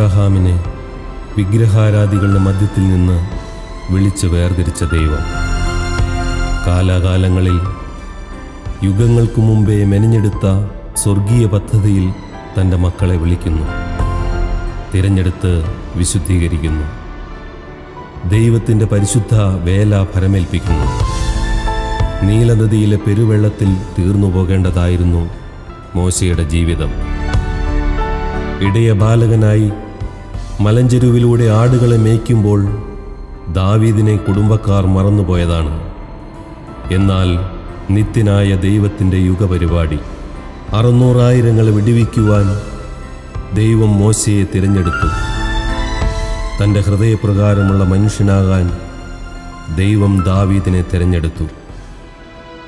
അബ്രഹാമിനെ വിഗ്രഹാരാധികളുടെ മധ്യത്തിൽ നിന്ന് വിളിച്ച് വേർതിരിച്ച ദൈവം. കാലാകാലങ്ങളിൽ യുഗങ്ങൾക്കു മുമ്പേ മെനഞ്ഞെടുത്ത സ്വർഗീയ പദ്ധതിയിൽ തന്റെ മക്കളെ വിളിക്കുന്നു. തിരഞ്ഞെടുത്ത് വിശുദ്ധീകരിക്കുന്നു. ദൈവത്തിന്റെ പരിശുദ്ധ വേല ഫലമേൽപ്പിക്കുന്നു. നീലനദിയിലെ പെരുവെള്ളത്തിൽ തീർന്നു പോകേണ്ടതായിരുന്നു മോശയുടെ ജീവിതം. ഇടയ ബാലകനായി മലഞ്ചെരുവിലൂടെ ആടുകളെ മേയ്ക്കുമ്പോൾ ദാവീദിനെ കുടുംബക്കാർ മറന്നുപോയതാണ്. എന്നാൽ നിത്യനായ ദൈവത്തിന്റെ യുഗപരിപാടി. അറുന്നൂറായിരങ്ങളെ വിടിവിക്കുവാൻ ദൈവം മോശയെ തിരഞ്ഞെടുത്തു. തന്റെ ഹൃദയപ്രകാരമുള്ള മനുഷ്യനാകാൻ ദൈവം ദാവീദിനെ തിരഞ്ഞെടുത്തു.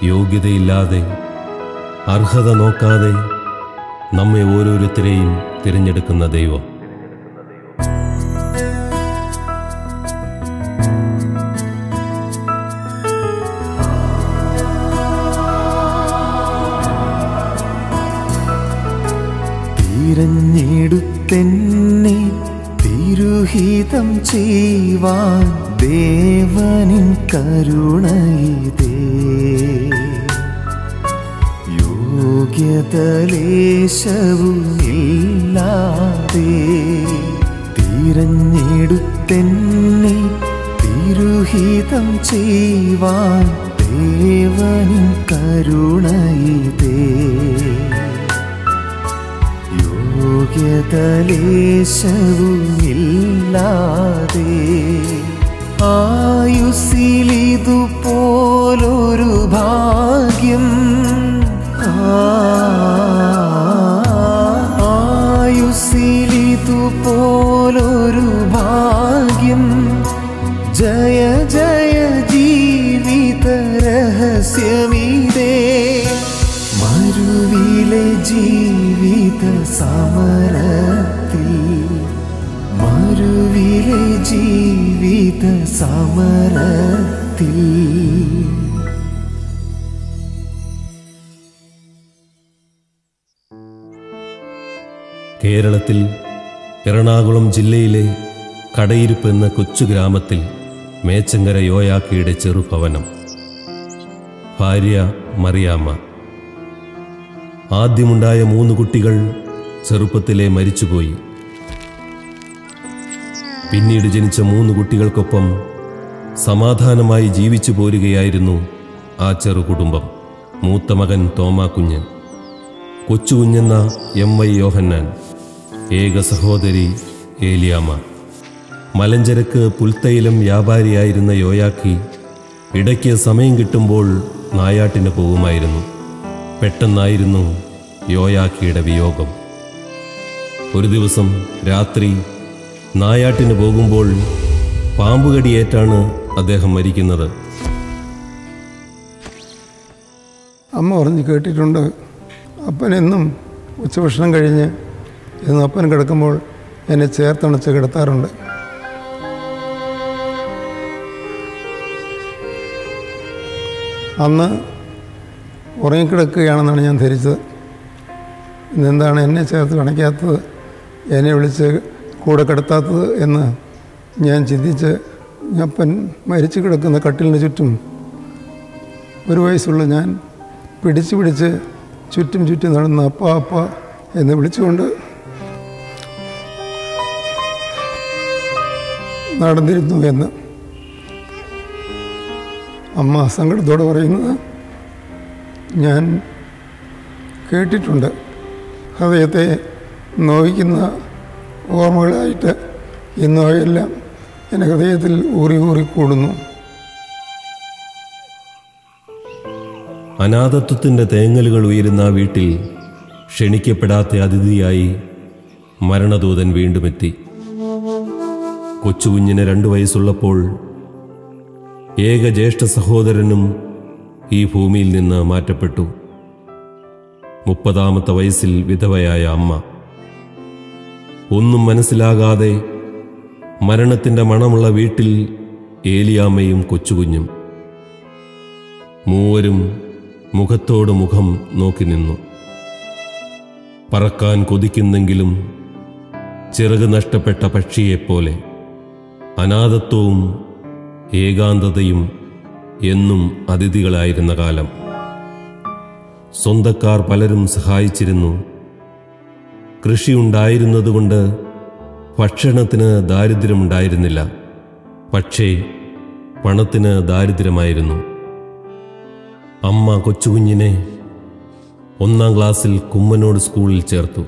യോഗ്യതയില്ലാതെ അർഹത നോക്കാതെ നമ്മെ ഓരോരുത്തരെയും തിരഞ്ഞെടുക്കുന്ന ദൈവം. ചെയ്യുവാൻ ദേവനിൻ കരുണയിതേ. യോഗ്യതലേശവുമില്ലാതെ തിരഞ്ഞെടുത്തെന്നെ തിരുഹിതം ചെയ്യുവാൻ ദേവനിൻ കരുണയിതേ. യോഗ്യതലേശവുമില്ലാതെ ആയുസിലിതുപോലൊരു ഭാഗ്യം. ആയുസിലിതുപോലൊരു ഭാഗ്യം. ജയ ജയ സമരത്തിൽ മരുവിലെ ജീവിത സമരത്തിൽ കേരളത്തിൽ എറണാകുളം ജില്ലയിലെ കടയിരുപ്പ് എന്ന കൊച്ചു ഗ്രാമത്തിൽ മേച്ചങ്കര യോയാക്കിയുടെ ചെറുഭവനം. ഭാര്യ മറിയാമ്മ. ആദ്യമുണ്ടായ മൂന്ന് കുട്ടികൾ ചെറുപ്പത്തിലെ മരിച്ചുപോയി. പിന്നീട് ജനിച്ച മൂന്ന് കുട്ടികൾക്കൊപ്പം സമാധാനമായി ജീവിച്ചു പോരുകയായിരുന്നു ആ ചെറു കുടുംബം. മൂത്ത മകൻ തോമാ തോമാക്കുഞ്ഞ് കൊച്ചുകുഞ്ഞെന്ന എം വൈ യോഹന്നാൻ. ഏക സഹോദരി ഏലിയാമ്മ. മലഞ്ചരക്ക് പുൽത്തൈലം വ്യാപാരിയായിരുന്ന യോയാക്കി ഇടയ്ക്ക് സമയം കിട്ടുമ്പോൾ നായാട്ടിന് പോകുമായിരുന്നു. പെട്ടെന്നായിരുന്നു യോയാക്കിയുടെ വിയോഗം. ഒരു ദിവസം രാത്രി നായാട്ടിന് പോകുമ്പോൾ പാമ്പുകടിയേറ്റാണ് അദ്ദേഹം മരിക്കുന്നത്. അമ്മ പറഞ്ഞ് കേട്ടിട്ടുണ്ട്. അപ്പനെന്നും ഉച്ചഭക്ഷണം കഴിഞ്ഞ് എന്ന് അപ്പൻ കിടക്കുമ്പോൾ എന്നെ ചേർത്തണച്ച് കിടത്താറുണ്ട്. അന്ന് ഉറങ്ങിക്കിടക്കുകയാണെന്നാണ് ഞാൻ ധരിച്ചത്. ഇന്നെന്താണ് എന്നെ ചേർത്ത് കണക്കാത്തത്? എന്നെ വിളിച്ച് കൂടെ കിടത്താത്തത് എന്ന് ഞാൻ ചിന്തിച്ച് അപ്പൻ മരിച്ചു കിടക്കുന്ന കട്ടിലിന് ചുറ്റും ഒരു വയസ്സുള്ള ഞാൻ പിടിച്ച് പിടിച്ച് ചുറ്റും ചുറ്റും നടന്ന അപ്പ അപ്പ എന്ന് വിളിച്ചുകൊണ്ട് നടന്നിരുന്നു എന്ന് അമ്മ സങ്കടത്തോടെ പറയുന്നത് ഞാൻ കേട്ടിട്ടുണ്ട്. ഹൃദയത്തെ നോവിക്കുന്ന ഓർമ്മകളായിട്ട് ഇന്നോ എല്ലാം എന്റെ ഹൃദയത്തിൽ ഊറി ഊറി കൂടുന്നു. അനാഥത്വത്തിന്റെ തേങ്ങലുകൾ ഉയരുന്ന വീട്ടിൽ ക്ഷണിക്കപ്പെടാത്ത അതിഥിയായി മരണദൂതൻ വീണ്ടുമെത്തി. കൊച്ചുകുഞ്ഞിന് രണ്ടു വയസ്സുള്ളപ്പോൾ ഏക ജ്യേഷ്ഠ സഹോദരനും ഈ ഭൂമിയിൽ നിന്ന് മാറ്റപ്പെട്ടു. മുപ്പതാമത്തെ വയസ്സിൽ വിധവയായ അമ്മ. ഒന്നും മനസ്സിലാകാതെ മരണത്തിന്റെ മണമുള്ള വീട്ടിൽ ഏലിയാമ്മയും കൊച്ചുകുഞ്ഞും മൂവരും മുഖത്തോട് മുഖം നോക്കി നിന്നു. പറക്കാൻ കൊതിക്കുന്നെങ്കിലും ചിറക് നഷ്ടപ്പെട്ട പക്ഷിയെപ്പോലെ അനാഥത്വവും ഏകാന്തതയും എന്നും അതിഥികളായിരുന്ന കാലം. സ്വന്തക്കാർ പലരും സഹായിച്ചിരുന്നു. കൃഷിയുണ്ടായിരുന്നതുകൊണ്ട് ഭക്ഷണത്തിന് ദാരിദ്ര്യമുണ്ടായിരുന്നില്ല. പക്ഷേ പണത്തിന് ദാരിദ്ര്യമായിരുന്നു. അമ്മ കൊച്ചുകുഞ്ഞിനെ ഒന്നാം ക്ലാസ്സിൽ കുമ്മനോട് സ്കൂളിൽ ചേർത്തു.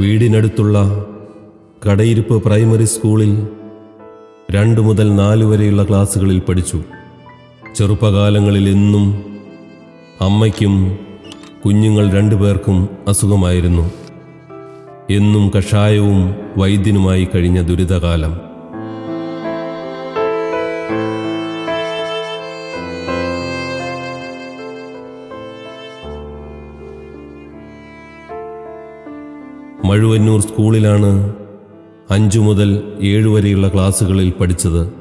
വീടിനടുത്തുള്ള കടയിരിപ്പ് പ്രൈമറി സ്കൂളിൽ രണ്ട് മുതൽ നാല് വരെയുള്ള ക്ലാസ്സുകളിൽ പഠിച്ചു. ചെറുപ്പകാലങ്ങളിൽ എന്നും അമ്മയ്ക്കും കുഞ്ഞുങ്ങൾ രണ്ടുപേർക്കും അസുഖമായിരുന്നു. എന്നും കഷായവും വൈദ്യനുമായി കഴിഞ്ഞ ദുരിതകാലം. മഴുവന്നൂർ സ്കൂളിലാണ് അഞ്ചു മുതൽ ഏഴു വരെയുള്ള ക്ലാസ്സുകളിൽ പഠിച്ചത്.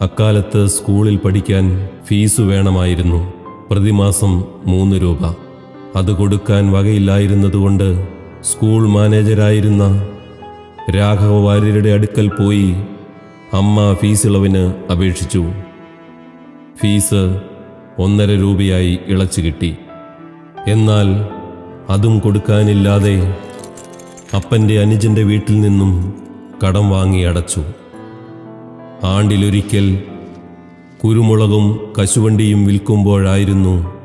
അക്കാലത്ത് സ്കൂളിൽ പഠിക്കാൻ ഫീസ് വേണമായിരുന്നു. പ്രതിമാസം മൂന്ന് രൂപ. അത് കൊടുക്കാൻ വകയില്ലായിരുന്നതുകൊണ്ട് സ്കൂൾ മാനേജരായിരുന്ന രാഘവ വാര്യരുടെ അടുക്കൽ പോയി അമ്മ ഫീസ് ഇളവിന് അപേക്ഷിച്ചു. ഫീസ് ഒന്നര രൂപയായി ഇളച്ചു കിട്ടി. എന്നാൽ അതും കൊടുക്കാനില്ലാതെ അപ്പന്റെ അനുജന്റെ വീട്ടിൽ നിന്നും കടം വാങ്ങി അടച്ചു. ആണ്ടിലൊരിക്കൽ കുരുമുളകും കശുവണ്ടിയും വിൽക്കുമ്പോഴായിരുന്നു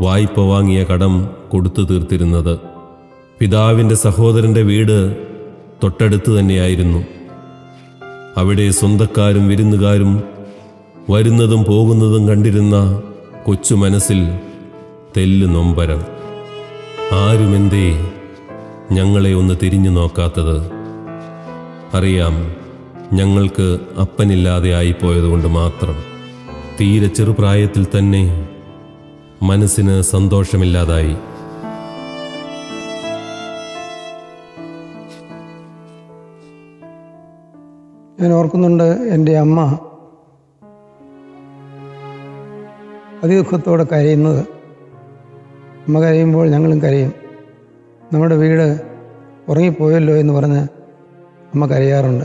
വായ്പ വാങ്ങിയ കടം കൊടുത്തു തീർത്തിരുന്നത്. പിതാവിന്റെ സഹോദരന്റെ വീട് തൊട്ടടുത്ത് തന്നെയായിരുന്നു. അവിടെ സ്വന്തക്കാരും വിരുന്നുകാരും വരുന്നതും പോകുന്നതും കണ്ടിരുന്ന കൊച്ചു മനസ്സിൽ തെല്ല് നൊമ്പരം. ആരുമെന്തേ ഞങ്ങളെ ഒന്ന് തിരിഞ്ഞു നോക്കാത്തത്? അറിയാം ഞങ്ങൾക്ക് അപ്പനില്ലാതെ ആയിപ്പോയതുകൊണ്ട് മാത്രം. തീരെ ചെറുപ്രായത്തിൽ തന്നെ മനസ്സിന് സന്തോഷമില്ലാതായി. ഞാൻ ഓർക്കുന്നുണ്ട് എന്റെ അമ്മ അതിദുഃഖത്തോടെ കരയുന്നത്. അമ്മ കരയുമ്പോൾ ഞങ്ങളും കരയും. നമ്മുടെ വീട് ഉറങ്ങിപ്പോയല്ലോ എന്ന് പറഞ്ഞ് അമ്മ കരയാറുണ്ട്.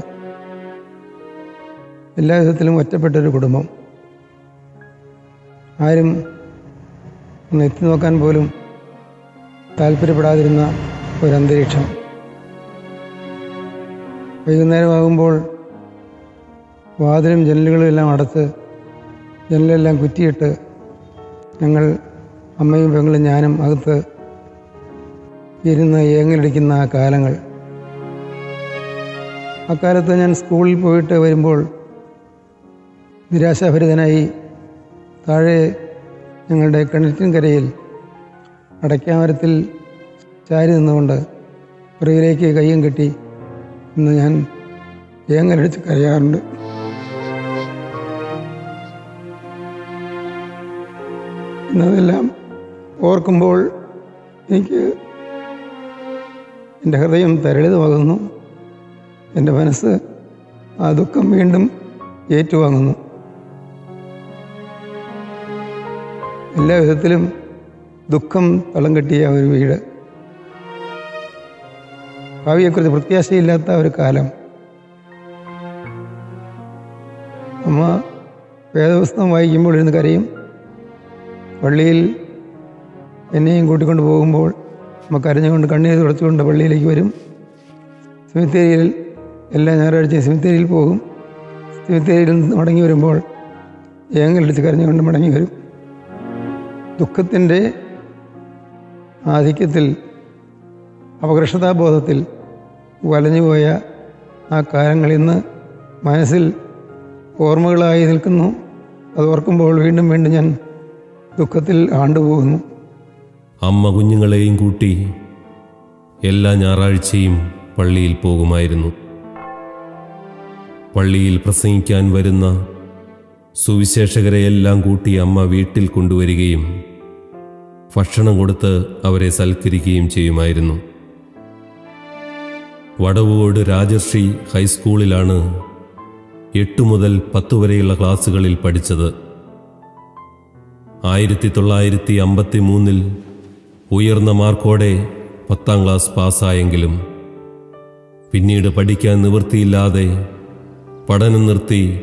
എല്ലാ വിധത്തിലും ഒറ്റപ്പെട്ടൊരു കുടുംബം. ആരും ഒന്ന് എത്തി നോക്കാൻ പോലും താല്പര്യപ്പെടാതിരുന്ന ഒരന്തരീക്ഷം വൈകുന്നേരമാകുമ്പോൾ വാതിലും ജനലുകളും എല്ലാം അടച്ച് ജനലെല്ലാം കുറ്റിയിട്ട് ഞങ്ങൾ അമ്മയും പെങ്ങളും ഞാനും അകത്ത് ഇരുന്ന് ഏങ്ങലടിക്കുന്ന ആ കാലങ്ങൾ. അക്കാലത്ത് ഞാൻ സ്കൂളിൽ പോയിട്ട് വരുമ്പോൾ നിരാശാഭരിതനായി താഴെ ഞങ്ങളുടെ കിണറ്റിൻകരയിൽ അടയ്ക്കാമരത്തിൽ ചാരി നിന്നുകൊണ്ട് പുറകിലേക്ക് കയ്യും കെട്ടി ഇന്ന് ഞാൻ ഏങ്ങലടിച്ച് കരയാറുണ്ട്. എന്നതെല്ലാം ഓർക്കുമ്പോൾ എനിക്ക് എന്റെ ഹൃദയം തരളിതമാകുന്നു. എന്റെ മനസ്സ് ആ ദുഃഖം വീണ്ടും ഏറ്റുവാങ്ങുന്നു. എല്ലാ വിധത്തിലും ദുഃഖം തളം കെട്ടിയ ഒരു വീട്. ഭാവിയെക്കുറിച്ച് പ്രത്യാശയില്ലാത്ത ഒരു കാലം. അമ്മ വേദപുസ്തകം വായിക്കുമ്പോൾ ഇരുന്ന് കരയും. പള്ളിയിൽ എന്നെയും കൂട്ടിക്കൊണ്ട് പോകുമ്പോൾ അമ്മ കരഞ്ഞുകൊണ്ട് കണ്ണീര് തുടച്ചുകൊണ്ട് പള്ളിയിലേക്ക് വരും. സെമിത്തേരിയിൽ എല്ലാ ഞായറാഴ്ചയും സെമിത്തേരിയിൽ പോകും. സെമിത്തേരിയിൽ മടങ്ങി വരുമ്പോൾ ഏങ്ങലടിച്ച് കരഞ്ഞുകൊണ്ട് മടങ്ങി വരും. ദുഃഖത്തിന്റെ ആധിക്യത്തിൽ അപകർഷതാബോധത്തിൽ വലഞ്ഞുപോയ ആ കാലങ്ങൾ ഇന്ന് മനസ്സിൽ ഓർമ്മകളായി നിൽക്കുന്നു. അത് ഓർക്കുമ്പോൾ വീണ്ടും വീണ്ടും ഞാൻ ദുഃഖത്തിൽ ആണ്ടുപോകുന്നു. അമ്മ കുഞ്ഞുങ്ങളെയും കൂട്ടി എല്ലാ ഞായറാഴ്ചയും പള്ളിയിൽ പോകുമായിരുന്നു. പള്ളിയിൽ പ്രസംഗിക്കാൻ വരുന്ന സുവിശേഷകരെയെല്ലാം കൂട്ടി അമ്മ വീട്ടിൽ കൊണ്ടുവരികയും ഭക്ഷണം കൊടുത്ത് അവരെ സൽക്കരിക്കുകയും ചെയ്യുമായിരുന്നു. വടവോട് രാജശ്രീ ഹൈസ്കൂളിലാണ് എട്ട് മുതൽ പത്ത് വരെയുള്ള ക്ലാസ്സുകളിൽ പഠിച്ചത്. ആയിരത്തി തൊള്ളായിരത്തി അമ്പത്തി മൂന്നിൽ ഉയർന്ന മാർക്കോടെ പത്താം ക്ലാസ് പാസ്സായെങ്കിലും പിന്നീട് പഠിക്കാൻ നിവൃത്തിയില്ലാതെ പഠനം നിർത്തി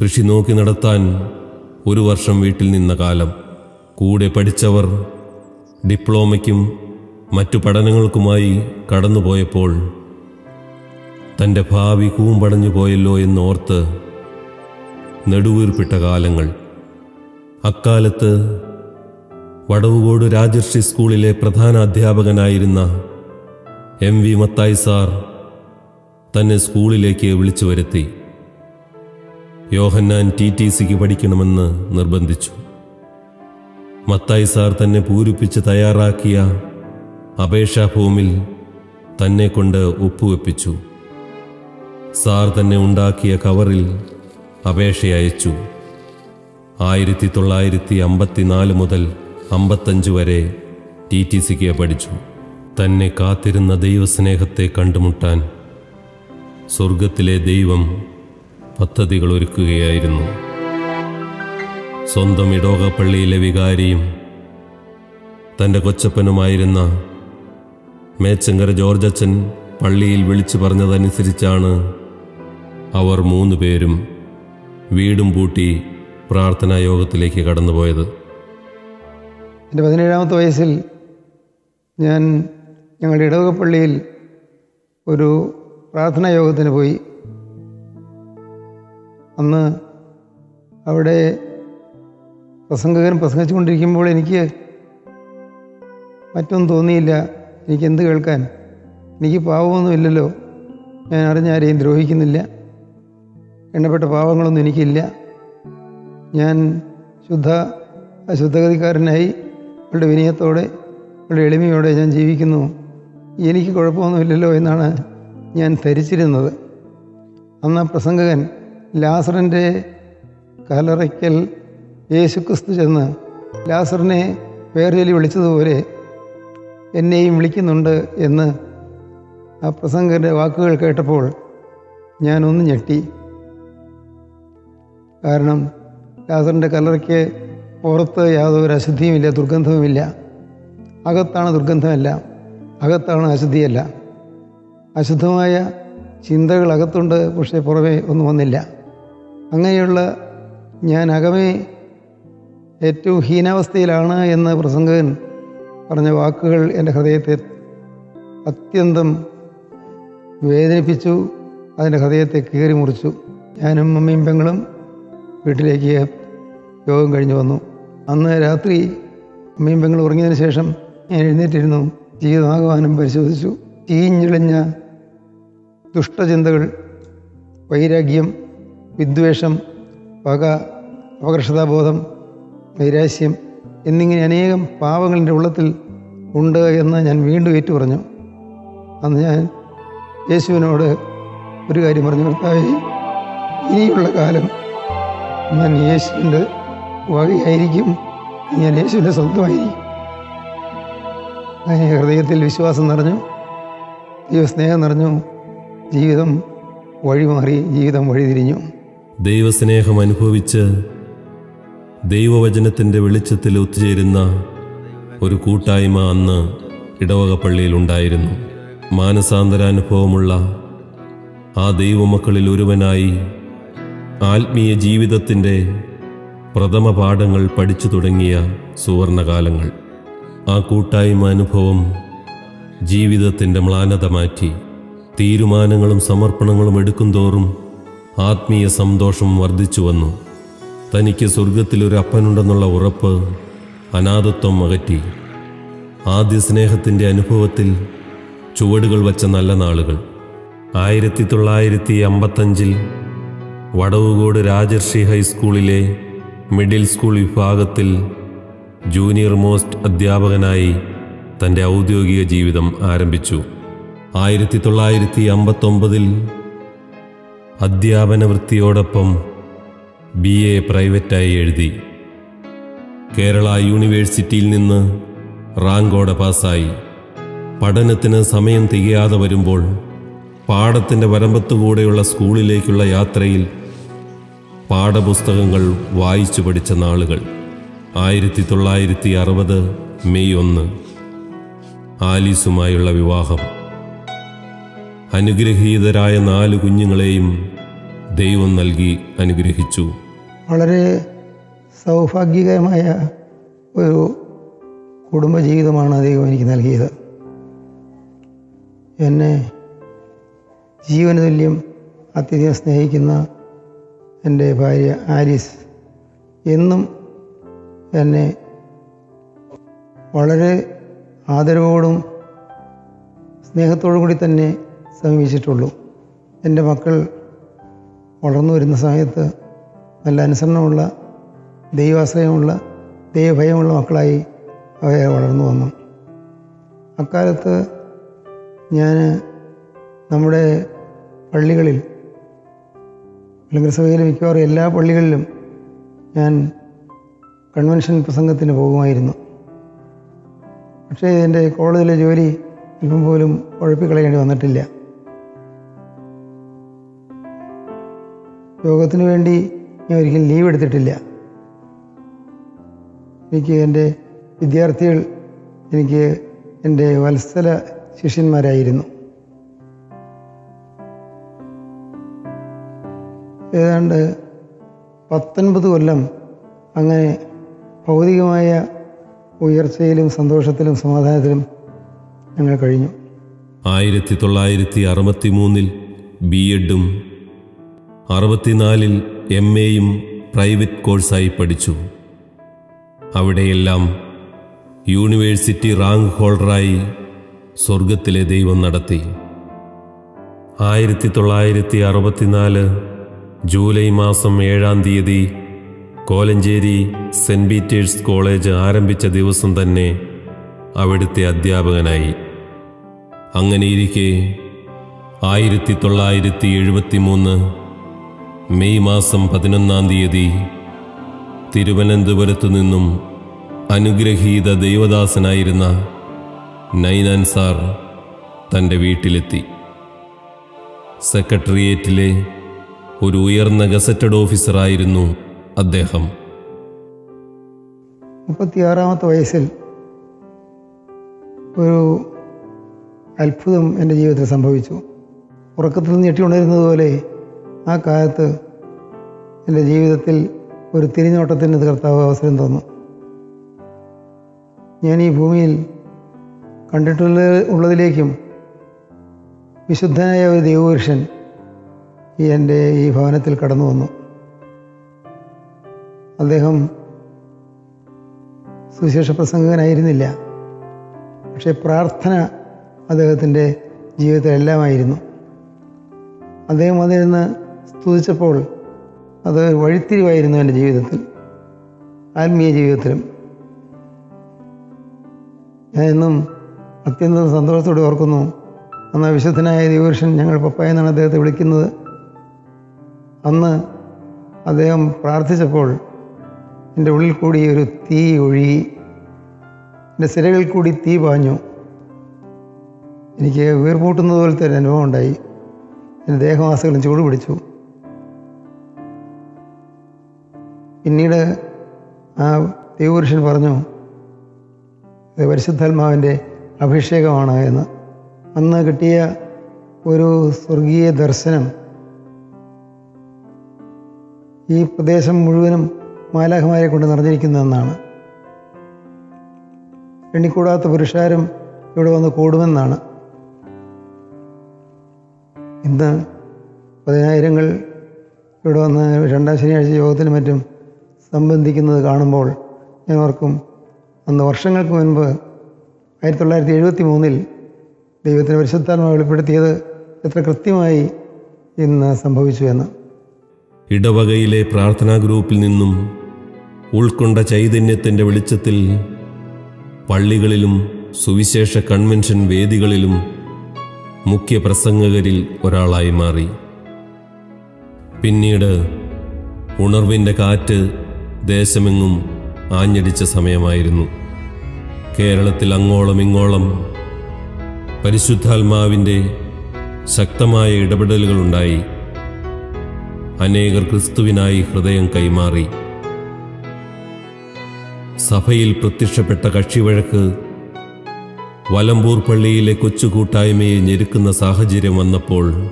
കൃഷി നോക്കി നടത്താൻ ഒരു വർഷം വീട്ടിൽ നിന്ന കാലം. കൂടെ പഠിച്ചവർ ഡിപ്ലോമയ്ക്കും മറ്റു പഠനങ്ങൾക്കുമായി കടന്നുപോയപ്പോൾ തന്റെ ഭാവി കൂമ്പടഞ്ഞു പോയല്ലോ എന്നോർത്ത് നെടുവീർപ്പിട്ട കാലങ്ങൾ. അക്കാലത്ത് വടവുകോട് രാജർഷി സ്കൂളിലെ പ്രധാന അധ്യാപകനായിരുന്ന എം വി മത്തായി സാർ തന്നെ സ്കൂളിലേക്ക് വിളിച്ചു വരുത്തി യോഹന്നാൻ ടി ടി സിക്ക് പഠിക്കണമെന്ന് നിർബന്ധിച്ചു. മത്തായി സാർ തന്നെ പൂരിപ്പിച്ച് തയ്യാറാക്കിയ അപേക്ഷാ ഫോമിൽ തന്നെ കൊണ്ട് ഒപ്പുവെപ്പിച്ചു സാർ തന്നെ ഉണ്ടാക്കിയ കവറിൽ അപേക്ഷ അയച്ചു. ആയിരത്തി തൊള്ളായിരത്തി അമ്പത്തിനാല് മുതൽ അമ്പത്തഞ്ച് വരെ ടി ടി സിക്ക് പഠിച്ചു. തന്നെ കാത്തിരുന്ന ദൈവസ്നേഹത്തെ കണ്ടുമുട്ടാൻ സ്വർഗത്തിലെ ദൈവം പദ്ധതികൾ ഒരുക്കുകയായിരുന്നു. സ്വന്തം ഇടോകപ്പള്ളിയിലെ വികാരിയും തന്റെ കൊച്ചപ്പനുമായിരുന്ന മേച്ചങ്കര ജോർജച്ചൻ പള്ളിയിൽ വിളിച്ചു പറഞ്ഞതനുസരിച്ചാണ് അവർ മൂന്ന് പേരും വീടും പൂട്ടി പ്രാർത്ഥനാ യോഗത്തിലേക്ക് കടന്നുപോയത്. എന്റെ പതിനേഴാമത്തെ വയസ്സിൽ ഞാൻ ഞങ്ങളുടെ ഇടവകപ്പള്ളിയിൽ ഒരു പ്രാർത്ഥനാ യോഗത്തിന് പോയി. അന്ന് അവിടെ പ്രസംഗകൻ പ്രസംഗിച്ചുകൊണ്ടിരിക്കുമ്പോൾ എനിക്ക് മറ്റൊന്നും തോന്നിയില്ല. എനിക്ക് എന്ത് കേൾക്കാൻ? എനിക്ക് പാവമൊന്നുമില്ലല്ലോ ഞാൻ അറിഞ്ഞാരെയും ദ്രോഹിക്കുന്നില്ല. എണ്ണപ്പെട്ട പാവങ്ങളൊന്നും എനിക്കില്ല. ഞാൻ ശുദ്ധ അശുദ്ധഗതിക്കാരനായി അവളുടെ വിനയത്തോടെ അവളുടെ എളിമയോടെ ഞാൻ ജീവിക്കുന്നു. എനിക്ക് കുഴപ്പമൊന്നുമില്ലല്ലോ എന്നാണ് ഞാൻ ധരിച്ചിരുന്നത്. അന്ന് ആ പ്രസംഗകൻ ലാസറിന്റെ കലറയ്ക്കൽ യേശുക്രിസ്തു ചെന്ന് ലാസറിനെ പേർചൊല്ലി വിളിച്ചതുപോലെ എന്നെയും വിളിക്കുന്നുണ്ട് എന്ന് ആ പ്രസംഗന്റെ വാക്കുകൾ കേട്ടപ്പോൾ ഞാനൊന്ന് ഞെട്ടി. കാരണം ലാസറിന്റെ കലറയ്ക്ക് പുറത്ത് യാതൊരു അശുദ്ധിയുമില്ല ദുർഗന്ധവുമില്ല. അകത്താണ് ദുർഗന്ധമല്ല അകത്താണ് അശുദ്ധിയല്ല. അശുദ്ധമായ ചിന്തകൾ അകത്തുണ്ട് പക്ഷേ പുറമേ ഒന്നും വന്നില്ല. അങ്ങനെയുള്ള ഞാൻ അകമേ ഏറ്റവും ഹീനാവസ്ഥയിലാണ് എന്ന് പ്രസംഗകൻ പറഞ്ഞ വാക്കുകൾ എന്റെ ഹൃദയത്തെ അത്യന്തം വേദനിപ്പിച്ചു അതിന്റെ ഹൃദയത്തെ കീറി മുറിച്ചു. ഞാനും അമ്മയും പെങ്ങളും വീട്ടിലേക്ക് യോഗം കഴിഞ്ഞു വന്നു. അന്ന് രാത്രി അമ്മയും പെങ്ങളും ഉറങ്ങിയതിന് ശേഷം ഞാൻ എഴുന്നേറ്റിരുന്നു. ജീവിതമാകുവാനും പരിശോധിച്ചു. ചീഞ്ഞിളിഞ്ഞ ദുഷ്ടചിന്തകൾ വൈരാഗ്യം വിദ്വേഷം പക അപകർഷതാബോധം നൈരാശ്യം എന്നിങ്ങനെ അനേകം പാവങ്ങൾ എന്റെ ഉള്ളത്തിൽ ഉണ്ട് എന്ന് ഞാൻ വീണ്ടും ഏറ്റു പറഞ്ഞു അന്ന് ഞാൻ യേശുവിനോട് ഒരു കാര്യം പറഞ്ഞു കൊടുത്തായി ഇനിയുള്ള കാലം ഞാൻ യേശുവിന്റെ വകയായിരിക്കും ഞാൻ യേശുവിന്റെ സ്വന്തമായിരിക്കും. അങ്ങനെ ഹൃദയത്തിൽ വിശ്വാസം നിറഞ്ഞു ദൈവസ്നേഹം നിറഞ്ഞു ജീവിതം വഴിമാറി ജീവിതം വഴിതിരിഞ്ഞു. ദൈവസ്നേഹം അനുഭവിച്ച് ദൈവവചനത്തിന്റെ വെളിച്ചത്തിൽ ഒത്തുചേരുന്ന ഒരു കൂട്ടായ്മ അന്ന് ഇടവകപ്പള്ളിയിൽ ഉണ്ടായിരുന്നു. മാനസാന്തരാനുഭവമുള്ള ആ ദൈവമക്കളിൽ ഒരുവനായി ആത്മീയ ജീവിതത്തിന്റെ പ്രഥമ പാഠങ്ങൾ പഠിച്ചു തുടങ്ങിയ സുവർണകാലങ്ങൾ. ആ കൂട്ടായ്മ അനുഭവം ജീവിതത്തിന്റെ മ്ലാനത മാറ്റി തീരുമാനങ്ങളും സമർപ്പണങ്ങളും എടുക്കുംതോറും ആത്മീയ സന്തോഷം വർദ്ധിച്ചു വന്നു. തനിക്ക് സ്വർഗത്തിലൊരു അപ്പനുണ്ടെന്നുള്ള ഉറപ്പ് അനാഥത്വം അകറ്റി. ആദ്യ സ്നേഹത്തിന്റെ അനുഭവത്തിൽ ചുവടുകൾ വച്ച നല്ല നാളുകൾ. ആയിരത്തി തൊള്ളായിരത്തി അമ്പത്തഞ്ചിൽ വടവുകോട് രാജർഷി ഹൈസ്കൂളിലെ മിഡിൽ സ്കൂൾ വിഭാഗത്തിൽ ജൂനിയർ മോസ്റ്റ് അധ്യാപകനായി തന്റെ ഔദ്യോഗിക ജീവിതം ആരംഭിച്ചു. ആയിരത്തി തൊള്ളായിരത്തി അമ്പത്തൊമ്പതിൽ അധ്യാപന വൃത്തിയോടൊപ്പം ബി എ പ്രൈവറ്റായി എഴുതി. കേരള യൂണിവേഴ്സിറ്റിയിൽ നിന്ന് റാങ്കോടെ പാസ്സായി. പഠനത്തിന് സമയം തികയാതെ വരുമ്പോൾ പാഠത്തിന്റെ വരമ്പത്തുകൂടെയുള്ള സ്കൂളിലേക്കുള്ള യാത്രയിൽ പാഠപുസ്തകങ്ങൾ വായിച്ചു പഠിച്ച നാളുകൾ. ആയിരത്തി തൊള്ളായിരത്തി അറുപത് മെയ് ഒന്ന്. ആലീസുമായുള്ള വിവാഹം. അനുഗ്രഹീതരായ നാല് കുഞ്ഞുങ്ങളെയും ദൈവം നൽകി അനുഗ്രഹിച്ചു. വളരെ സൗഭാഗ്യകരമായ ഒരു കുടുംബജീവിതമാണ് ദൈവം എനിക്ക് നൽകിയത്. എന്നെ ജീവന തുല്യം അത്യധികം സ്നേഹിക്കുന്ന എന്റെ ഭാര്യ ആരിസ് എന്നും എന്നെ വളരെ ആദരവോടും സ്നേഹത്തോടും കൂടി തന്നെ സമീപിച്ചിട്ടുള്ളൂ എന്റെ മക്കൾ വളർന്നു വരുന്ന സമയത്ത് നല്ല അനുസരണമുള്ള ദൈവാശ്രയമുള്ള ദൈവഭയമുള്ള മക്കളായി അവയെ വളർന്നു വന്നു. അക്കാലത്ത് ഞാൻ നമ്മുടെ പള്ളികളിൽ അല്ലെങ്കിൽ സഭയിലെ മിക്കവാറും എല്ലാ പള്ളികളിലും ഞാൻ കൺവെൻഷൻ പ്രസംഗത്തിന് പോകുമായിരുന്നു. പക്ഷേ എന്റെ കോളേജിലെ ജോലി അല്പം പോലും ഉഴപ്പിക്കളയേണ്ടി വന്നിട്ടില്ല. യോഗത്തിന് വേണ്ടി ഞാൻ ഒരിക്കലും ലീവ് എടുത്തിട്ടില്ല. എനിക്ക് എന്റെ വിദ്യാർത്ഥികൾ എനിക്ക് എന്റെ വത്സല ശിഷ്യന്മാരായിരുന്നു. ഏതാണ്ട് പത്തൊൻപത് കൊല്ലം അങ്ങനെ ഭൗതികമായ ഉയർച്ചയിലും സന്തോഷത്തിലും സമാധാനത്തിലും ഞങ്ങൾ കഴിഞ്ഞു. ആയിരത്തി തൊള്ളായിരത്തി അറുപത്തി മൂന്നിൽ ബി എഡും അറുപത്തിനാലിൽ എം എയും പ്രൈവറ്റ് കോഴ്സായി പഠിച്ചു. അവിടെയെല്ലാം യൂണിവേഴ്സിറ്റി റാങ്ക് ഹോൾഡറായി സ്വർഗത്തിലെ ദൈവം നടത്തി. ആയിരത്തി തൊള്ളായിരത്തി അറുപത്തിനാല് ജൂലൈ മാസം ഏഴാം തീയതി കോലഞ്ചേരി സെന്റ് പീറ്റേഴ്സ് കോളേജ് ആരംഭിച്ച ദിവസം തന്നെ അവിടുത്തെ അധ്യാപകനായി. അങ്ങനെയിരിക്കെ ആയിരത്തി തൊള്ളായിരത്തി എഴുപത്തി മൂന്ന് മെയ് മാസം പതിനൊന്നാം തീയതി തിരുവനന്തപുരത്തു നിന്നും അനുഗ്രഹീത ദൈവദാസനായിരുന്ന നൈനാൻ സാർ തന്റെ വീട്ടിലെത്തി. സെക്രട്ടേറിയറ്റിലെ ഒരു ഉയർന്ന ഗസറ്റഡ് ഓഫീസറായിരുന്നു അദ്ദേഹം. മുപ്പത്തിയാറാമത്തെ വയസ്സിൽ ഒരു അത്ഭുതം എന്റെ ജീവിതത്തിൽ സംഭവിച്ചു. ഉറക്കത്തിൽ നിന്ന് പോലെ ആ കാലത്ത് എന്റെ ജീവിതത്തിൽ ഒരു തിരിഞ്ഞോട്ടത്തിന് കർത്താവ് അവസരം തന്നു. ഞാൻ ഈ ഭൂമിയിൽ കണ്ടിട്ടുള്ള ഉള്ളതിലേക്കും വിശുദ്ധനായ ഒരു ദൈവപുരുഷൻ ഈ എന്റെ ഈ ഭവനത്തിൽ കടന്നു വന്നു. അദ്ദേഹം സുവിശേഷ പ്രസംഗകനായിരുന്നില്ല. പക്ഷേ പ്രാർത്ഥന അദ്ദേഹത്തിന്റെ ജീവിതത്തിലെല്ലാമായിരുന്നു. അദ്ദേഹം അതിൽ നിന്ന് സ്തുതിച്ചപ്പോൾ അത് വഴിത്തിരിവായിരുന്നു എന്റെ ജീവിതത്തിൽ ആത്മീയ ജീവിതത്തിലും. ഞാൻ എന്നും അത്യന്തം സന്തോഷത്തോടെ ഓർക്കുന്നു അന്ന് വിശുദ്ധനായ ദൈവപുരുഷൻ ഞങ്ങൾ പപ്പായ എന്നാണ് അദ്ദേഹത്തെ വിളിക്കുന്നത്. അന്ന് അദ്ദേഹം പ്രാർത്ഥിച്ചപ്പോൾ എന്റെ ഉള്ളിൽ കൂടി ഒരു തീ ഒഴുകി എന്റെ സിരകളിൽ കൂടി തീ പാഞ്ഞു. എനിക്ക് വീർമൂട്ടുന്നത് പോലത്തെ ഒരു അനുഭവം ഉണ്ടായി. എന്റെ ദേഹവാസകളും ചൂട് പിടിച്ചു പിന്നീട് ആ ദൈവപുരുഷൻ പറഞ്ഞു ഇത് പരിശുദ്ധാത്മാവിന്റെ അഭിഷേകമാണ് എന്ന്. അന്ന് കിട്ടിയ ഒരു സ്വർഗീയ ദർശനം ഈ പ്രദേശം മുഴുവനും മാലാഖമാരെ കൊണ്ട് നിറഞ്ഞിരിക്കുന്നതെന്നാണ് എണ്ണിക്കൂടാത്ത പുരുഷാരും ഇവിടെ വന്ന് കൂടുമെന്നാണ്. ഇന്ന് പതിനായിരങ്ങൾ ഇവിടെ വന്ന് രണ്ടാം ശനിയാഴ്ച യോഗത്തിനും മറ്റും സംബന്ധിക്കുന്നത് കാണുമ്പോൾ ഞാൻ ഓർക്കും അന്ന് വർഷങ്ങൾക്ക് മുൻപ് ആയിരത്തി തൊള്ളായിരത്തി എഴുപത്തി മൂന്നിൽ ദൈവത്തിന്റെ പരിശുദ്ധാത്മ വെളിപ്പെടുത്തിയത് എത്ര കൃത്യമായി ഇന്ന് സംഭവിച്ചു എന്ന്. ഇടവകയിലെ പ്രാർത്ഥനാ ഗ്രൂപ്പിൽ നിന്നും ഉൾക്കൊണ്ട ചൈതന്യത്തിന്റെ വെളിച്ചത്തിൽ പള്ളികളിലും സുവിശേഷ കൺവെൻഷൻ വേദികളിലും മുഖ്യ പ്രസംഗകരിൽ ഒരാളായി മാറി. പിന്നീട് ഉണർവിന്റെ കാറ്റ് ദേശമെങ്ങും ആഞ്ഞടിച്ച സമയമായിരുന്നു. കേരളത്തിൽ അങ്ങോളം ഇങ്ങോളം പരിശുദ്ധാത്മാവിന്റെ ശക്തമായ ഇടപെടലുകളുണ്ടായി. അനേകർ ക്രിസ്തുവിനായി ഹൃദയം കൈമാറി. സഭയിൽ പ്രത്യക്ഷപ്പെട്ട കക്ഷിവഴക്ക് വലമ്പൂർ പള്ളിയിലെ കൊച്ചു കൂട്ടായ്മയെ ഞെരുക്കുന്ന സാഹചര്യം വന്നപ്പോൾ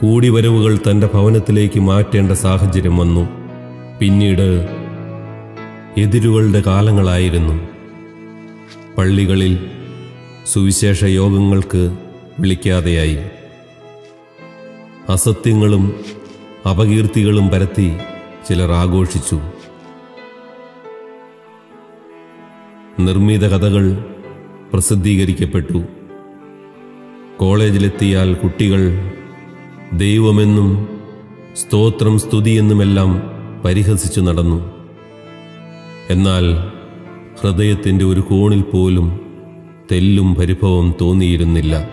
കൂടിവരവുകൾ തന്റെ ഭവനത്തിലേക്ക് മാറ്റേണ്ട സാഹചര്യം വന്നു. പിന്നീട് എതിരുകളുടെ കാലങ്ങളായിരുന്നു. പള്ളികളിൽ സുവിശേഷ യോഗങ്ങൾക്ക് വിളിക്കാതെയായി. അസത്യങ്ങളും അപകീർത്തികളും പരത്തി ചിലർ ആഘോഷിച്ചു. നിർമ്മിത കഥകൾ പ്രസിദ്ധീകരിക്കപ്പെട്ടു. കോളേജിലെത്തിയാൽ കുട്ടികൾ ദൈവമെന്നും സ്തോത്രം സ്തുതിയെന്നുമെല്ലാം പരിഹസിച്ചു നടന്നു. എന്നാൽ ഹൃദയത്തിന്റെ ഒരു കോണിൽ പോലും തെല്ലും പരിഭവം തോന്നിയിരുന്നില്ല.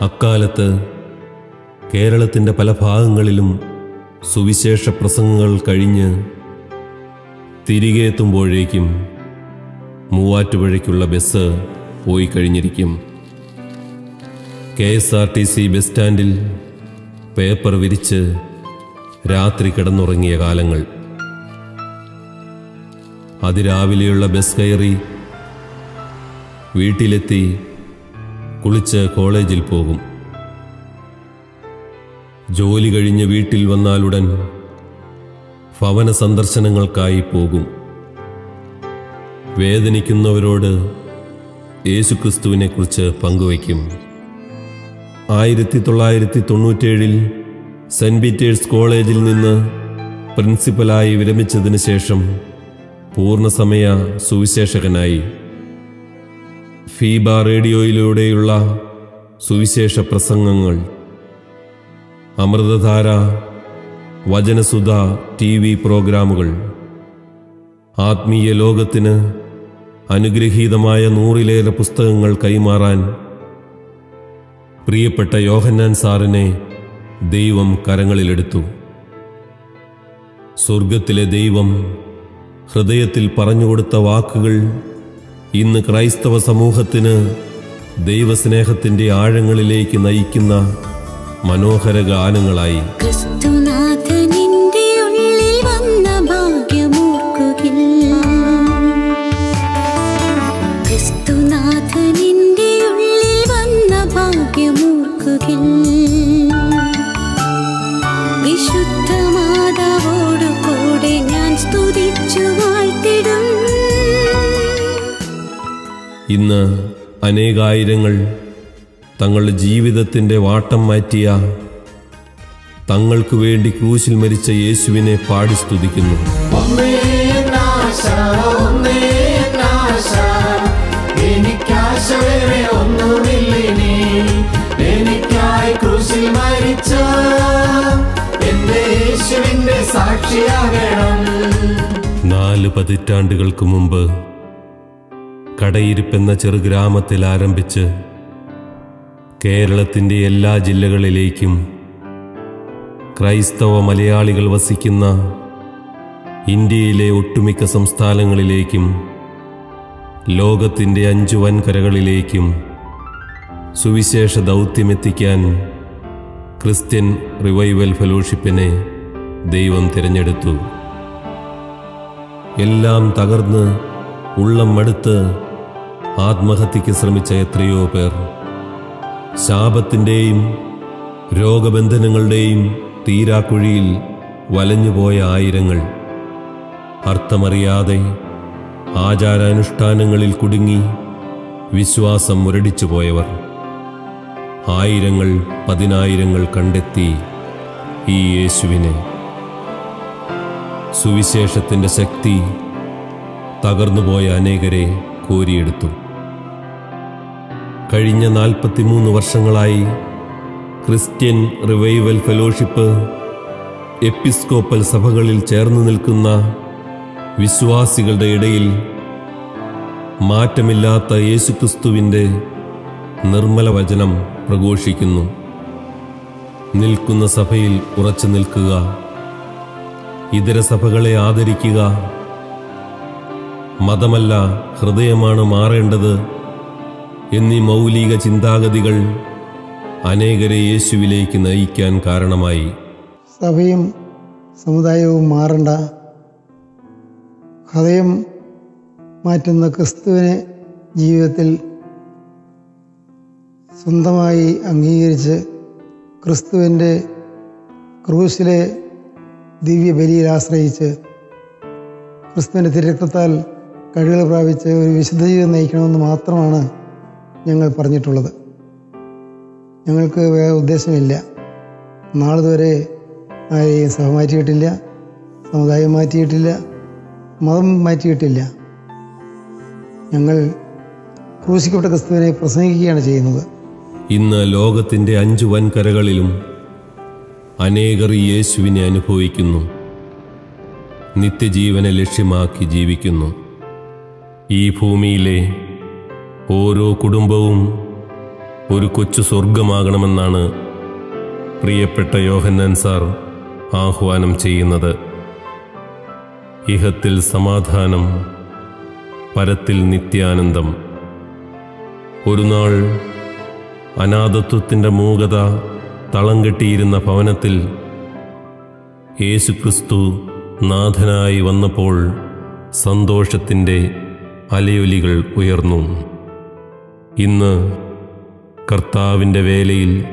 അക്കാലത്ത് കേരളത്തിന്റെ പല ഭാഗങ്ങളിലും സുവിശേഷ പ്രസംഗങ്ങൾ കഴിഞ്ഞ് തിരികെ എത്തുമ്പോഴേക്കും മൂവാറ്റുപുഴയ്ക്കുള്ള ബസ് പോയി കഴിഞ്ഞിരിക്കും. K S R T C bus സ്റ്റാൻഡിൽ പേപ്പർ വിരിച്ച് രാത്രി കിടന്നുറങ്ങിയ കാലങ്ങൾ. അതിരാവിലെയുള്ള ബസ് കയറി വീട്ടിലെത്തി കുളിച്ച് കോളേജിൽ പോകും. ജോലി കഴിഞ്ഞ് വീട്ടിൽ വന്നാലുടൻ ഭവന സന്ദർശനങ്ങൾക്കായി പോകും. വേദനിക്കുന്നവരോട് യേശുക്രിസ്തുവിനെക്കുറിച്ച് പങ്കുവയ്ക്കും. ആയിരത്തി തൊള്ളായിരത്തി തൊണ്ണൂറ്റേഴിൽ സെന്റ് പീറ്റേഴ്സ് കോളേജിൽ നിന്ന് പ്രിൻസിപ്പലായി വിരമിച്ചതിന് ശേഷം പൂർണസമയ സുവിശേഷകനായി. ഫീബ റേഡിയോയിലൂടെയുള്ള സുവിശേഷ പ്രസംഗങ്ങൾ. അമൃതധാര വചനസുധ ടി വി പ്രോഗ്രാമുകൾ. ആത്മീയ ലോകത്തിന് അനുഗ്രഹീതമായ നൂറിലേറെ പുസ്തകങ്ങൾ കൈമാറാൻ പ്രിയപ്പെട്ട യോഹന്നാൻ സാറിനെ ദൈവം കരങ്ങളിലെടുത്തു. സ്വർഗത്തിലെ ദൈവം ഹൃദയത്തിൽ പറഞ്ഞുകൊടുത്ത വാക്കുകൾ ഇന്ന് ക്രൈസ്തവ സമൂഹത്തിന് ദൈവസ്നേഹത്തിന്റെ ആഴങ്ങളിലേക്ക് നയിക്കുന്ന മനോഹര ഗാനങ്ങളായി. ക്രിസ്തുനാഥനിന്റെ അനേകായിരങ്ങൾ തങ്ങളുടെ ജീവിതത്തിന്റെ വാട്ടം മാറ്റിയ തങ്ങൾക്ക് വേണ്ടി ക്രൂശിൽ മരിച്ച യേശുവിനെ പാടി സ്തുതിക്കുന്നു. എനിക്കായി ക്രൂശിൽ മരിച്ച എന്റെ യേശുവിന്റെ സാക്ഷിയാകണം. നാല് പതിറ്റാണ്ടുകൾക്ക് മുമ്പ് കടയിരിപ്പെന്ന ചെറുഗ്രാമത്തിൽ ആരംഭിച്ച് കേരളത്തിന്റെ എല്ലാ ജില്ലകളിലേക്കും ക്രൈസ്തവ മലയാളികൾ വസിക്കുന്ന ഇന്ത്യയിലെ ഒട്ടുമിക്ക സംസ്ഥാനങ്ങളിലേക്കും ലോകത്തിന്റെ അഞ്ചു വൻകരകളിലേക്കും സുവിശേഷ ദൗത്യമെത്തിക്കാൻ ക്രിസ്ത്യൻ റിവൈവൽ ഫെലോഷിപ്പിനെ ദൈവം തിരഞ്ഞെടുത്തു. എല്ലാം തകർന്ന് ഉള്ളം മടുത്ത് ആത്മഹത്യയ്ക്ക് ശ്രമിച്ച എത്രയോ പേർ ശാപത്തിന്റെയും രോഗബന്ധനങ്ങളുടെയും തീരാക്കുഴിയിൽ വലഞ്ഞുപോയ ആയിരങ്ങൾ. അർത്ഥമറിയാതെ ആചാരാനുഷ്ഠാനങ്ങളിൽ കുടുങ്ങി വിശ്വാസം മുരടിച്ചു പോയവർ ആയിരങ്ങൾ പതിനായിരങ്ങൾ കണ്ടെത്തി ഈ യേശുവിനെ. സുവിശേഷത്തിന്റെ ശക്തി തകർന്നുപോയ അനേകരെ കോരിയെടുത്തു. കഴിഞ്ഞ നാൽപ്പത്തിമൂന്ന് വർഷങ്ങളായി ക്രിസ്ത്യൻ റിവൈവൽ ഫെലോഷിപ്പ് എപ്പിസ്കോപ്പൽ സഭകളിൽ ചേർന്ന് നിൽക്കുന്ന വിശ്വാസികളുടെ ഇടയിൽ മാറ്റമില്ലാത്ത യേശുക്രിസ്തുവിന്റെ നിർമ്മല വചനം പ്രഘോഷിക്കുന്നു. നിൽക്കുന്ന സഭയിൽ ഉറച്ചു നിൽക്കുക. ഇതര സഭകളെ ആദരിക്കുക. മതമല്ല ഹൃദയമാണ് മാറേണ്ടത്. എന്നീ മൗലിക ചിന്താഗതികൾ അനേകരെ യേശുവിലേക്ക് നയിക്കാൻ കാരണമായി. സഭയും സമുദായവും മാറണ്ട. ഹൃദയം മാറ്റുന്ന ക്രിസ്തുവിനെ ജീവിതത്തിൽ സ്വന്തമായി അംഗീകരിച്ച് ക്രിസ്തുവിന്റെ ക്രൂശിലെ ദിവ്യ ബലിയിൽ ആശ്രയിച്ച് ക്രിസ്തുവിന്റെ തിരക്തത്താൽ കഴിവുകൾ പ്രാപിച്ച് ഒരു വിശുദ്ധ ജീവിതം നയിക്കണമെന്ന് മാത്രമാണ് ഞങ്ങൾ പറഞ്ഞിട്ടുള്ളത്. ഞങ്ങൾക്ക് വേറെ ഉദ്ദേശമില്ല. നാളിതുവരെ ആരെയും സഭ മാറ്റിയിട്ടില്ല സമുദായം മാറ്റിയിട്ടില്ല മതം മാറ്റിയിട്ടില്ല. ഞങ്ങൾ ക്രൂശിക്കപ്പെട്ട ക്രിസ്തുവിനെ പ്രസംഗിക്കുകയാണ് ചെയ്യുന്നത്. ഇന്ന് ലോകത്തിന്റെ അഞ്ച് വൻകരകളിലും അനേകർ യേശുവിനെ അനുഭവിക്കുന്നു. നിത്യജീവനെ ലക്ഷ്യമാക്കി ജീവിക്കുന്നു. ഈ ഭൂമിയിലെ ഓരോ കുടുംബവും ഒരു കൊച്ചു സ്വർഗമാകണമെന്നാണ് പ്രിയപ്പെട്ട യോഹന്നാൻ സാർ ആഹ്വാനം ചെയ്യുന്നത്. ഇഹത്തിൽ സമാധാനം പരത്തിൽ നിത്യാനന്ദം. ഒരു നാൾ അനാഥത്വത്തിന്റെ മൂകത തളം കെട്ടിയിരുന്ന ഭവനത്തിൽ യേശുക്രിസ്തു നാഥനായി വന്നപ്പോൾ സന്തോഷത്തിന്റെ അലയൊലികൾ ഉയർന്നു. ഇന്ന് കർത്താവിന്റെ വേലയിൽ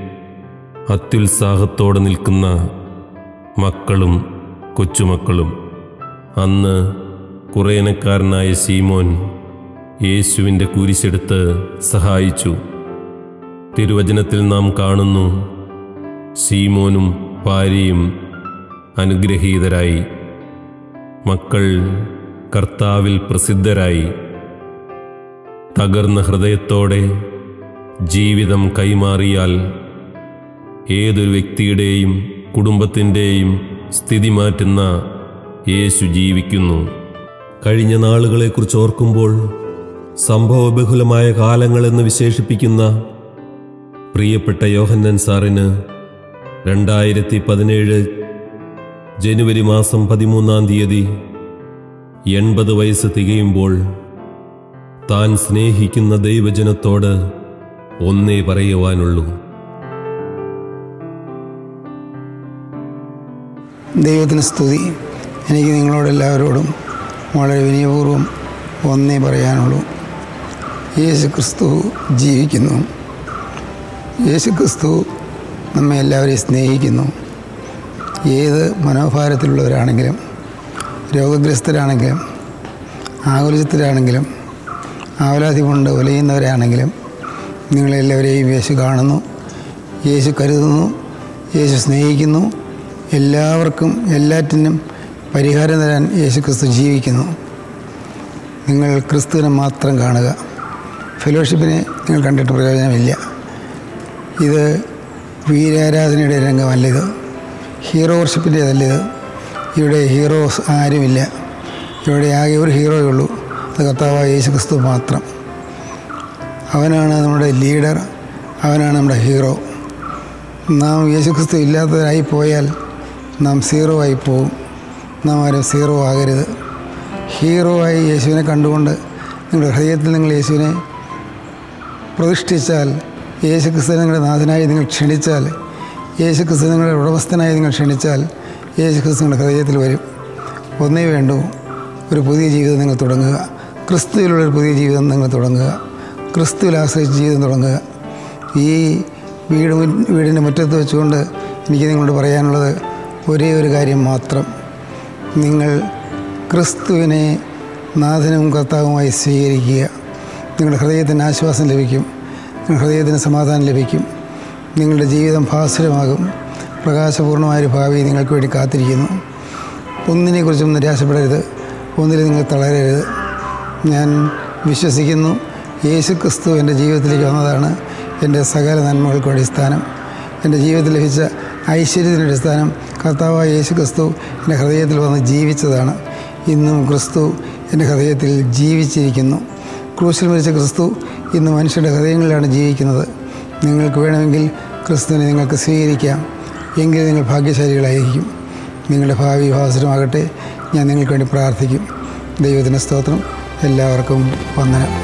അത്യുത്സാഹത്തോടെ നിൽക്കുന്ന മക്കളും കൊച്ചുമക്കളും. അന്ന് കുറേനക്കാരനായ സീമോൻ യേശുവിന്റെ കുരിശെടുത്ത് സഹായിച്ചു. തിരുവചനത്തിൽ നാം കാണുന്നു സീമോനും ഭാര്യയും അനുഗ്രഹീതരായി. മക്കൾ കർത്താവിൽ പ്രസിദ്ധരായി. തകർന്ന ഹൃദയത്തോടെ ജീവിതം കൈമാറിയാൽ ഏതൊരു വ്യക്തിയുടെയും കുടുംബത്തിന്റെയും സ്ഥിതി മാറ്റുന്ന യേശു ജീവിക്കുന്നു. കഴിഞ്ഞ നാളുകളെക്കുറിച്ച് ഓർക്കുമ്പോൾ സംഭവബഹുലമായ കാലങ്ങളെന്ന് വിശേഷിപ്പിക്കുന്ന പ്രിയപ്പെട്ട യോഹന്നൻ സാറിന് രണ്ടായിരത്തി പതിനേഴ് ജനുവരി മാസം പതിമൂന്നാം തീയതി എൺപത് വയസ്സ് തികയുമ്പോൾ താൻ സ്നേഹിക്കുന്ന ദൈവജനത്തോട് ഒന്നേ പറയുവാനുള്ളൂ. ദൈവത്തിന് സ്തുതി. എനിക്ക് നിങ്ങളോടെല്ലാവരോടും വളരെ വിനയപൂർവം ഒന്നേ പറയാനുള്ളൂ. യേശു ക്രിസ്തു ജീവിക്കുന്നു. യേശു ക്രിസ്തു നമ്മെ എല്ലാവരെയും സ്നേഹിക്കുന്നു. ഏത് മനോഭാരത്തിലുള്ളവരാണെങ്കിലും രോഗഗ്രസ്തരാണെങ്കിലും ആകുലത്തിലാണെങ്കിലും ആവലാതി കൊണ്ട് ഉലയുന്നവരാണെങ്കിലും നിങ്ങളെല്ലാവരെയും യേശു കാണുന്നു യേശു കരുതുന്നു യേശു സ്നേഹിക്കുന്നു. എല്ലാവർക്കും എല്ലാറ്റിനും പരിഹാരം തരാൻ യേശു ക്രിസ്തു ജീവിക്കുന്നു. നിങ്ങൾ ക്രിസ്തുവിനെ മാത്രം കാണുക. ഫെലോഷിപ്പിനെ നിങ്ങൾ കണ്ടിട്ട് പ്രയോജനമില്ല. ഇത് വീരാരാധനയുടെ രംഗമല്ല ഇത്. ഹീറോ വർഷിപ്പിന്റേതല്ല ഇത്. ഇവിടെ ഹീറോസ് ആരുമില്ല. ഇവിടെ ആകെ ഒരു ഹീറോയേ കർത്താവായ യേശു ക്രിസ്തു മാത്രം. അവനാണ് നമ്മുടെ ലീഡർ അവനാണ് നമ്മുടെ ഹീറോ. നാം യേശു ക്രിസ്തു ഇല്ലാത്തവരായി പോയാൽ നാം സീറോ ആയി പോവും. നാം ആരും സീറോ ആകരുത്. ഹീറോ ആയി യേശുവിനെ കണ്ടുകൊണ്ട് നിങ്ങളുടെ ഹൃദയത്തിൽ നിങ്ങൾ യേശുവിനെ പ്രതിഷ്ഠിച്ചാൽ യേശു ക്രിസ്തു നിങ്ങളുടെ നാഥനായി നിങ്ങൾ ക്ഷണിച്ചാൽ യേശു ക്രിസ്തു നിങ്ങളുടെ ഉടമസ്ഥനായി നിങ്ങൾ ക്ഷണിച്ചാൽ യേശു ക്രിസ്തു നിങ്ങളുടെ ഹൃദയത്തിൽ വരും. ഒന്നേ വേണ്ടൂ. ഒരു പുതിയ ജീവിതം നിങ്ങൾ തുടങ്ങുക. ക്രിസ്തുവിലുള്ള ഒരു പുതിയ ജീവിതം നിങ്ങൾ തുടങ്ങുക. ക്രിസ്തുവിൽ ആശ്രയിച്ച് ജീവിതം തുടങ്ങുക. ഈ വീട് വീടിന്റെ മുറ്റത്ത് വെച്ചുകൊണ്ട് എനിക്ക് നിങ്ങളോട് പറയാനുള്ളത് ഒരേ ഒരു കാര്യം മാത്രം. നിങ്ങൾ ക്രിസ്തുവിനെ നാഥനും കർത്താവുമായി സ്വീകരിക്കുക. നിങ്ങളുടെ ഹൃദയത്തിന് ആശ്വാസം ലഭിക്കും. നിങ്ങളുടെ ഹൃദയത്തിന് സമാധാനം ലഭിക്കും. നിങ്ങളുടെ ജീവിതം ഭാസുരമാകും പ്രകാശപൂർണമായൊരു ഭാവി നിങ്ങൾക്ക് വേണ്ടി കാത്തിരിക്കുന്നു. ഒന്നിനെക്കുറിച്ചും നിരാശപ്പെടരുത്. ഒന്നിൽ നിങ്ങൾ തളരരുത്. ഞാൻ വിശ്വസിക്കുന്നു. യേശു ക്രിസ്തു എന്റെ ജീവിതത്തിലേക്ക് വന്നതാണ് എന്റെ സകല നന്മകൾക്കും അടിസ്ഥാനം. എന്റെ ജീവിതത്തിൽ ലഭിച്ച ഐശ്വര്യത്തിന്റെ അടിസ്ഥാനം കർത്താവായ യേശു ക്രിസ്തു എന്റെ ഹൃദയത്തിൽ വന്ന് ജീവിച്ചതാണ്. ഇന്നും ക്രിസ്തു എന്റെ ഹൃദയത്തിൽ ജീവിച്ചിരിക്കുന്നു. ക്രൂശിൽ മരിച്ച ക്രിസ്തു ഇന്ന് മനുഷ്യരുടെ ഹൃദയങ്ങളിലാണ് ജീവിക്കുന്നത്. നിങ്ങൾക്ക് വേണമെങ്കിൽ ക്രിസ്തുവിനെ നിങ്ങൾക്ക് സ്വീകരിക്കാം. എങ്കിൽ നിങ്ങൾ ഭാഗ്യശാലികളായിരിക്കും. നിങ്ങളുടെ ഭാവി വിഭാസനമാകട്ടെ ഞാൻ നിങ്ങൾക്ക് വേണ്ടി പ്രാർത്ഥിക്കും. ദൈവത്തിന്റെ സ്തോത്രം. എല്ലാവർക്കും വന്ദനം.